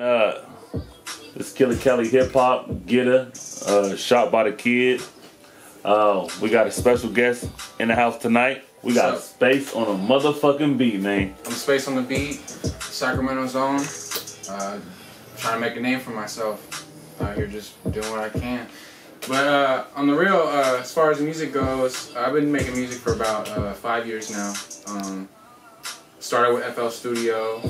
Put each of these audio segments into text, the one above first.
Uh, it's Killakali Hip Hop Getta, uh, shot by the kid. Uh, we got a special guest in the house tonight. We got space on a motherfucking beat, man. I'm Space on the Beat, Sacramento Zone. Uh, trying to make a name for myself. Out here just doing what I can. But uh, on the real, uh, as far as music goes, I've been making music for about uh, five years now. Um, started with FL Studio.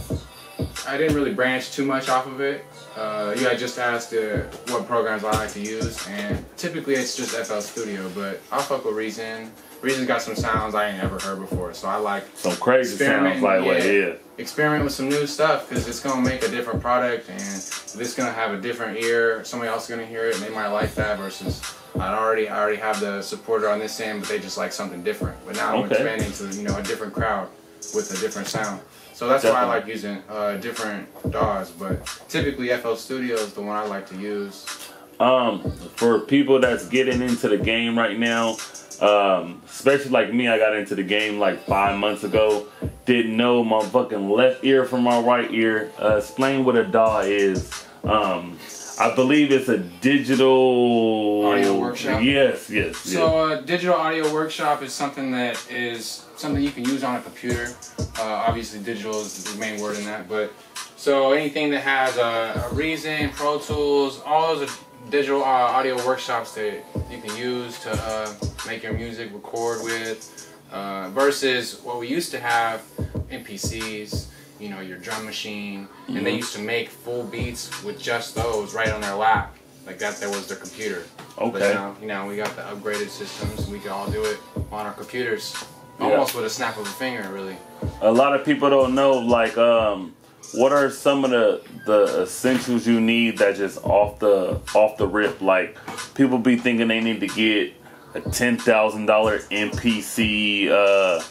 I didn't really branch too much off of it. Uh, you had just asked uh, what programs I like to use, and typically it's just FL Studio, but I'll fuck with Reason. Reason's got some sounds I ain't ever heard before, so I like Some crazy sounds Experiment, like yeah. is. experiment with some new stuff because it's gonna make a different product and it's gonna have a different ear. Somebody else is gonna hear it and they might like that versus I already I already have the supporter on this end, but they just like something different. But now I'm Okay. expanding to you know a different crowd with a different sound. So that's why I like using uh, different DAWs. But typically FL Studio is the one I like to use. Um, for people that's getting into the game right now, um, especially like me, I got into the game like five months ago. Didn't know my fucking left ear from my right ear. Uh, explain what a DAW is. Um, I believe it's a digital Audio workshop? Yes, yes. So uh, digital audio workshop is something that is something you can use on a computer. Uh, obviously, digital is the main word in that. But so anything that has a, a Reason, Pro Tools, all those are digital uh, audio workshops that you can use to uh, make your music, record with. Uh, versus what we used to have MPCs, you know, your drum machine, and they used to make full beats with just those right on their lap. Like that, that was their computer. But Okay. now, you know, we got the upgraded systems. We can all do it on our computers, Yeah. almost with a snap of a finger, really. a lot of people don't know like um what are some of the the essentials you need that just off the off the rip like people be thinking they need to get a ten thousand dollar MPC uh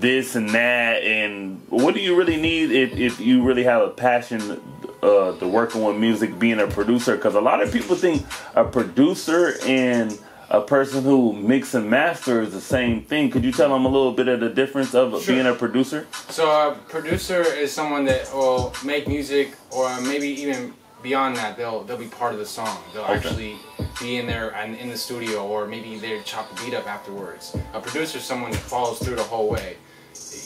this and that and what do you really need if, if you really have a passion uh to working with music being a producer because a lot of people think a producer and a person who mix and master is the same thing. Could you tell them a little bit of the difference of Sure. being a producer? So a producer is someone that will make music, or maybe even beyond that, they'll they'll be part of the song. They'll Okay. actually be in there and in the studio, or maybe they chop the beat up afterwards. A producer is someone that follows through the whole way.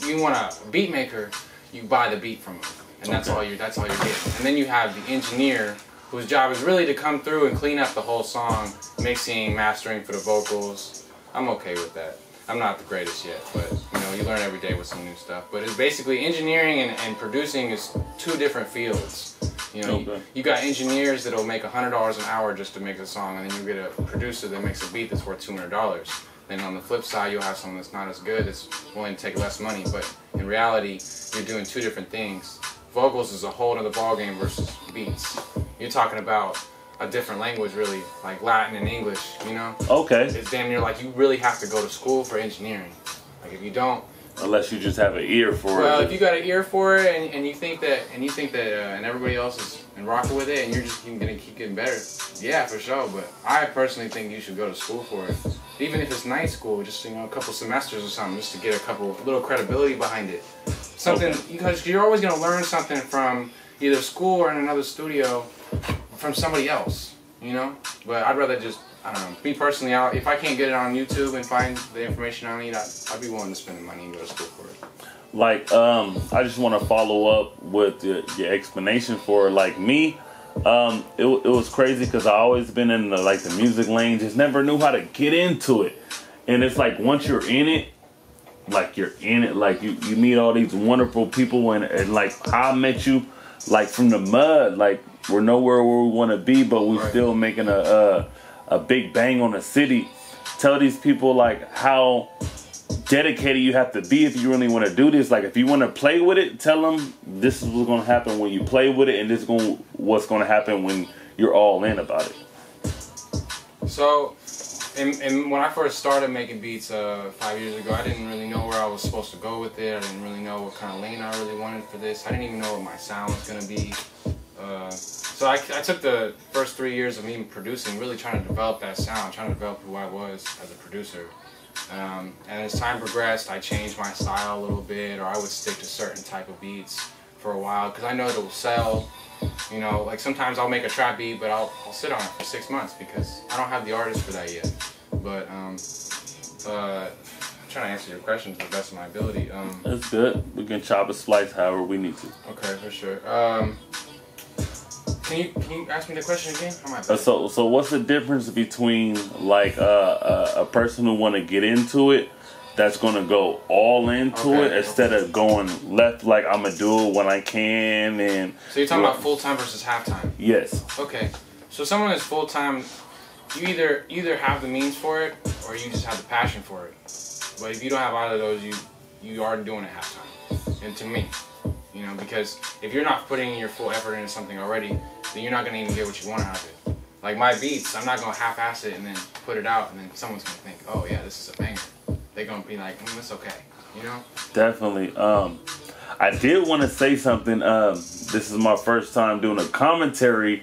You want a beat maker, you buy the beat from them, and that's Okay. all you that's all you're getting. And then you have the engineer, whose job is really to come through and clean up the whole song, mixing, mastering for the vocals. I'm okay with that. I'm not the greatest yet, but you know, you learn every day with some new stuff. But it's basically engineering and, and producing is two different fields. You know, you, you got engineers that'll make hundred dollars an hour just to make a song, and then you get a producer that makes a beat that's worth two hundred dollars. Then on the flip side, you'll have someone that's not as good, that's willing to take less money. But in reality, you're doing two different things. Vocals is a whole other ballgame versus beats. You're talking about a different language, really, like Latin and English. You know, Okay, it's damn near like you really have to go to school for engineering. Like if you don't, unless you just have an ear for well, it. Well, if you got an ear for it and, and you think that and you think that uh, and everybody else is and rocking with it and you're just gonna keep getting better, yeah, for sure. But I personally think you should go to school for it, even if it's night school, just you know a couple semesters or something, just to get a couple little credibility behind it. Something Okay. because you're always gonna learn something from either school or in another studio from somebody else, you know. But I'd rather just I don't know. Me personally, i if I can't get it on YouTube and find the information I need, I, I'd be willing to spend the money and go to school for it. like um i just want to follow up with your, your explanation for like me um it, it was crazy because i always been in the like the music lane just never knew how to get into it and it's like once you're in it like you're in it like you, you meet all these wonderful people and, and like i met you like from the mud like we're nowhere where we want to be but we Right. still making a, a a big bang on the city tell these people like how dedicated you have to be if you really want to do this. Like if you want to play with it, tell them this is what's going to happen when you play with it, and this is going what's going to happen when you're all in about it. So, and, and when I first started making beats uh, five years ago, I didn't really know where I was supposed to go with it. I didn't really know what kind of lane I really wanted for this. I didn't even know what my sound was gonna be. Uh, so I, I took the first three years of me producing, really trying to develop that sound, trying to develop who I was as a producer. Um, and as time progressed, I changed my style a little bit, or I would stick to certain type of beats. For a while because I know it'll sell. You know, like sometimes I'll make a trap beat, but I'll, I'll sit on it for six months because I don't have the artist for that yet. But um, uh, I'm trying to answer your question to the best of my ability. Um, That's good. We can chop a slice however we need to. okay, for sure. Um, can you can you ask me the question again? Uh, so, so what's the difference between like uh, uh, a person who want to get into it, that's gonna go all into Okay. it instead of going left, like I'm gonna do it when I can, and so you're talking about full time versus half time. yes, Okay, so someone that's full time, you either either have the means for it or you just have the passion for it. But if you don't have either of those, you you are doing it half time. And to me, you know, because if you're not putting your full effort into something already, then you're not gonna even get what you want out of it. Like my beats, I'm not gonna half-ass it and then put it out, and then someone's gonna think, oh yeah, this is a banger. They're gonna be like, mm, it's okay, you know. definitely. Um, I did want to say something. Um, this is my first time doing a commentary